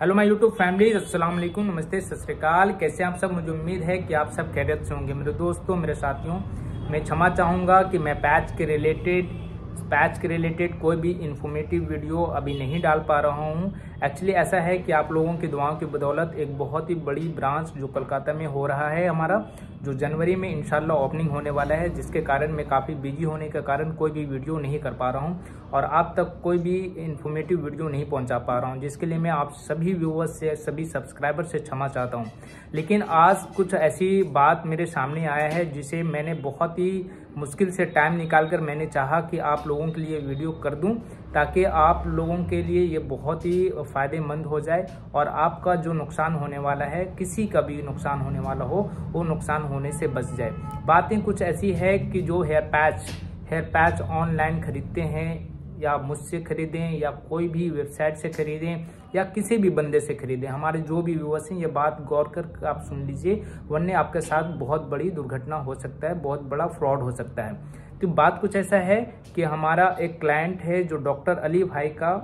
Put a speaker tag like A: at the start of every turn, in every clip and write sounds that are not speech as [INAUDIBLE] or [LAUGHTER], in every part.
A: Hello my YouTube family अस्सलाम वालेकुम नमस्ते सतरीकाल कैसे आप सब? मुझे उम्मीद है कि आप सब खैरियत से होंगे। मेरे दोस्तों, मेरे साथियों, मैं क्षमा चाहूँगा कि मैं पैच के रिलेटेड पैच के रिलेटेड कोई भी इन्फॉर्मेटिव वीडियो अभी नहीं डाल पा रहा हूँ। एक्चुअली ऐसा है कि आप लोगों की दुआओं की बदौलत एक बहुत ही बड़ी ब्रांच जो कोलकाता में हो रहा है हमारा, जो जनवरी में इंशाल्लाह ओपनिंग होने वाला है, जिसके कारण मैं काफ़ी बिज़ी होने के कारण कोई भी वीडियो नहीं कर पा रहा हूँ और आप तक कोई भी इन्फॉर्मेटिव वीडियो नहीं पहुँचा पा रहा हूँ, जिसके लिए मैं आप सभी व्यूवर्स से, सभी सब्सक्राइबर से क्षमा चाहता हूँ। लेकिन आज कुछ ऐसी बात मेरे सामने आया है, जिसे मैंने बहुत ही मुश्किल से टाइम निकाल कर मैंने चाहा कि आप लोगों के लिए वीडियो कर दूँ, ताकि आप लोगों के लिए ये बहुत ही फ़ायदेमंद हो जाए और आपका जो नुकसान होने वाला है, किसी का भी नुकसान होने वाला हो, वो नुकसान होने से बच जाए। बातें कुछ ऐसी है कि जो hair patch hair patch online खरीदते हैं या मुझसे खरीदें या कोई भी वेबसाइट से खरीदें या किसी भी बंदे से खरीदें, हमारे जो भी व्यूवर्स हैं, ये बात गौर कर आप सुन लीजिए, वरने आपके साथ बहुत बड़ी दुर्घटना हो सकता है, बहुत बड़ा फ्रॉड हो सकता है। तो बात कुछ ऐसा है कि हमारा एक क्लाइंट है जो डॉक्टर अली भाई का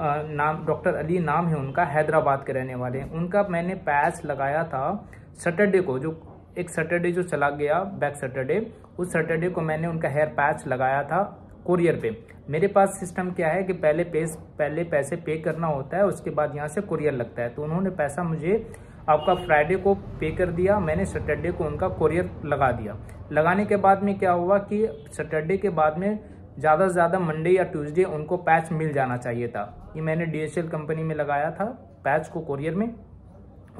A: नाम, डॉक्टर अली नाम है उनका, हैदराबाद के रहने वाले हैं। उनका मैंने पैच लगाया था सैटरडे को, जो एक सैटरडे जो चला गया बैक सैटरडे, उस सैटरडे को मैंने उनका हेयर पैच लगाया था। कुरियर पे। मेरे पास सिस्टम क्या है कि पहले पेस पहले पैसे पे करना होता है, उसके बाद यहाँ से कुरियर लगता है। तो उन्होंने पैसा मुझे आपका फ्राइडे को पे कर दिया, मैंने सैटरडे को उनका कुरियर लगा दिया। लगाने के बाद में क्या हुआ कि सैटरडे के बाद में ज़्यादा से ज़्यादा मंडे या ट्यूसडे उनको पैच मिल जाना चाहिए था। ये मैंने डी कंपनी में लगाया था पैच को कुरियर में।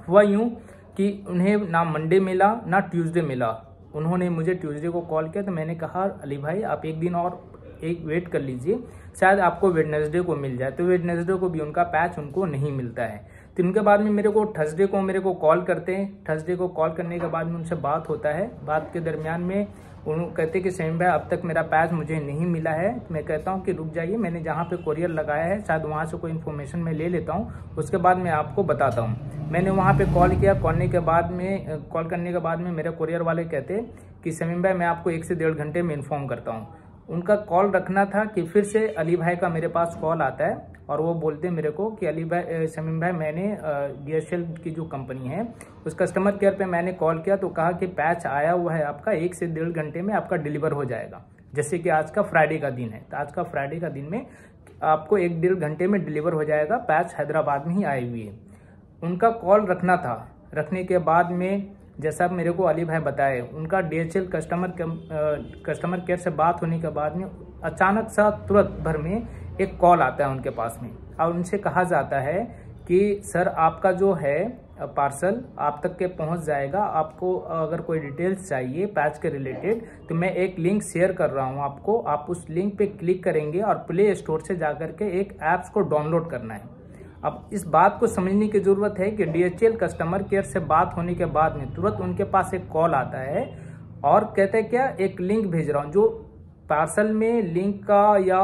A: हुआ यूँ कि उन्हें ना मंडे मिला, ना ट्यूसडे मिला। उन्होंने मुझे ट्यूसडे को कॉल किया तो मैंने कहा, अली भाई, आप एक दिन और एक वेट कर लीजिए। शायद आपको वेडनेसडे को मिल जाए। तो वेडनेसडे को भी उनका पैच उनको नहीं मिलता है। तो उनके बाद में मेरे को थर्सडे को मेरे को कॉल करते हैं। थर्सडे को कॉल करने के बाद में उनसे बात होता है। बात के दरमियान में उन कहते कि, सैम भाई, अब तक मेरा पैच मुझे नहीं मिला है। मैं कहता हूँ कि रुक जाइए। मैंने जहाँ पे कोरियर लगाया है, शायद वहाँ से कोई इन्फॉर्मेशन मैं ले लेता हूँ। उसके बाद मैं आपको बताता हूँ। मैंने वहाँ पे कॉल किया। कॉलने के बाद में कॉल करने के बाद में मेरे कोरियर वाले कहते कि, समीम भाई, मैं आपको एक से डेढ़ घंटे में इन्फॉर्म करता हूँ। उनका कॉल रखना था कि फिर से अली भाई का मेरे पास कॉल आता है और वो बोलते मेरे को कि अली भाई शमीम भाई, मैंने डी की जो कंपनी है, उस कस्टमर केयर पे मैंने कॉल किया तो कहा कि पैच आया हुआ है आपका, एक से डेढ़ घंटे में आपका डिलीवर हो जाएगा। जैसे कि आज का फ्राइडे का दिन है तो आज का फ्राइडे का दिन में आपको एक डेढ़ घंटे में डिलीवर हो जाएगा पैच हैदराबाद में ही आई हुई है उनका कॉल रखना था, रखने के बाद में जैसा मेरे को अली भाई बताए, उनका डीएचएल कस्टमर कस्टमर केयर से बात होने के बाद में अचानक सा तुरंत भर में एक कॉल आता है उनके पास में। और उनसे कहा जाता है कि, सर, आपका जो है पार्सल आप तक के पहुँच जाएगा। आपको अगर कोई डिटेल्स चाहिए पैच के रिलेटेड तो मैं एक लिंक शेयर कर रहा हूँ आपको। आप उस लिंक पे क्लिक करेंगे और प्ले स्टोर से जाकर के एक ऐप्स को डाउनलोड करना है। अब इस बात को समझने की ज़रूरत है कि डीएचएल कस्टमर केयर से बात होने के बाद में तुरंत उनके पास एक कॉल आता है और कहते हैं क्या, एक लिंक भेज रहा हूँ, जो पार्सल में लिंक का या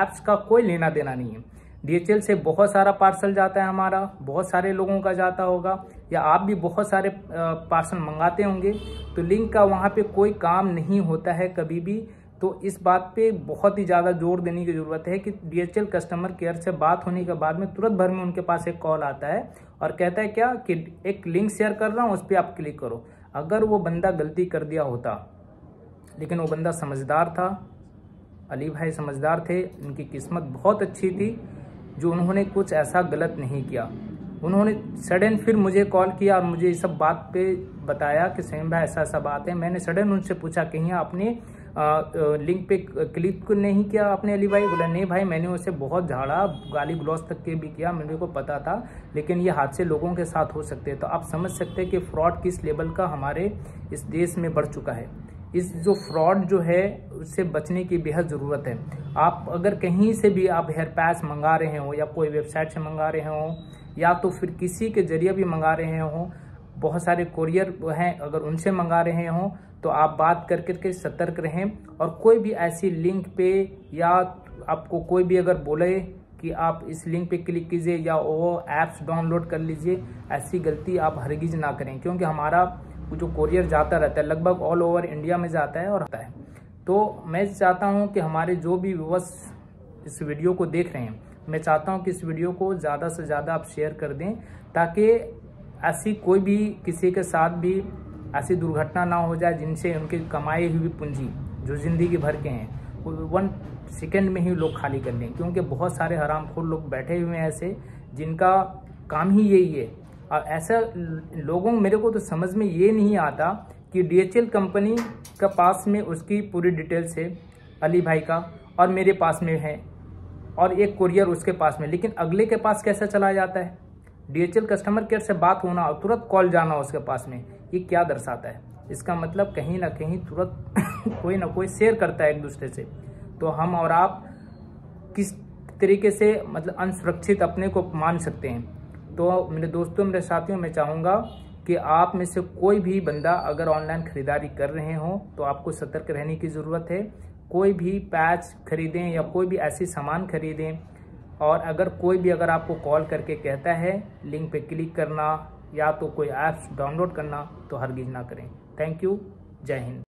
A: ऐप्स का कोई लेना देना नहीं है। डीएचएल से बहुत सारा पार्सल जाता है हमारा, बहुत सारे लोगों का जाता होगा, या आप भी बहुत सारे पार्सल मंगाते होंगे तो लिंक का वहाँ पे कोई काम नहीं होता है कभी भी। तो इस बात पे बहुत ही ज़्यादा ज़ोर देने की ज़रूरत है कि डीएचएल कस्टमर केयर से बात होने के बाद में तुरंत भर में उनके पास एक कॉल आता है और कहता है क्या कि एक लिंक शेयर कर रहा हूँ, उस पर आप क्लिक करो। अगर वो बंदा गलती कर दिया होता, लेकिन वो बंदा समझदार था, अली भाई समझदार थे, उनकी किस्मत बहुत अच्छी थी, जो उन्होंने कुछ ऐसा गलत नहीं किया। उन्होंने सडन फिर मुझे कॉल किया और मुझे इस सब बात पे बताया कि सैम भाई ऐसा ऐसा बात है। मैंने सडन उनसे पूछा कहीं आपने लिंक पे क्लिक नहीं किया आपने अली भाई? बोला, नहीं भाई, मैंने उसे बहुत झाड़ा, गाली ग्लॉस तक के भी किया, मेरे को पता था, लेकिन ये हादसे लोगों के साथ हो सकते हैं। तो आप समझ सकते हैं कि फ्रॉड किस लेवल का हमारे इस देश में बढ़ चुका है। इस जो फ्रॉड जो है, उससे बचने की बेहद ज़रूरत है। आप अगर कहीं से भी आप हेयर पैच मंगा रहे हो, या कोई वेबसाइट से मंगा रहे हो, या तो फिर किसी के ज़रिए भी मंगा रहे हो बहुत सारे कोरियर हैं, अगर उनसे मंगा रहे हो तो आप बात कर करके सतर्क रहें और कोई भी ऐसी लिंक पे या आपको कोई भी अगर बोले कि आप इस लिंक पे क्लिक कीजिए या वो ऐप्स डाउनलोड कर लीजिए, ऐसी गलती आप हरगिज ना करें, क्योंकि हमारा जो कोरियर जाता रहता है, लगभग ऑल ओवर इंडिया में जाता है और आता है। तो मैं चाहता हूँ कि हमारे जो भी व्यवस्थ इस वीडियो को देख रहे हैं, मैं चाहता हूँ कि इस वीडियो को ज़्यादा से ज़्यादा आप शेयर कर दें, ताकि ऐसी कोई भी किसी के साथ भी ऐसी दुर्घटना ना हो जाए जिनसे उनकी कमाई हुई पूंजी जो ज़िंदगी भर के हैं वन सेकेंड में ही लोग खाली कर लें। क्योंकि बहुत सारे हरामखोर लोग बैठे हुए हैं ऐसे, जिनका काम ही यही है। और ऐसा लोगों, मेरे को तो समझ में ये नहीं आता कि डीएचएल कंपनी का पास में उसकी पूरी डिटेल्स है, अली भाई का, और मेरे पास में है, और एक कुरियर उसके पास में। लेकिन अगले के पास कैसे चला जाता है? डीएचएल कस्टमर केयर से बात होना और तुरंत कॉल जाना उसके पास में, ये क्या दर्शाता है? इसका मतलब कहीं ना कहीं तुरंत [LAUGHS] कोई ना कोई शेयर करता है एक दूसरे से। तो हम और आप किस तरीके से मतलब अनसुरक्षित अपने को मान सकते हैं? तो मेरे दोस्तों, मेरे साथियों, मैं चाहूँगा कि आप में से कोई भी बंदा अगर ऑनलाइन खरीदारी कर रहे हो तो आपको सतर्क रहने की ज़रूरत है। कोई भी पैच खरीदें या कोई भी ऐसी सामान खरीदें और अगर कोई भी अगर आपको कॉल करके कहता है, लिंक पे क्लिक करना या तो कोई ऐप्स डाउनलोड करना तो हरगिज ना करें। थैंक यू जय हिंद।